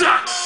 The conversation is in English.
sucks!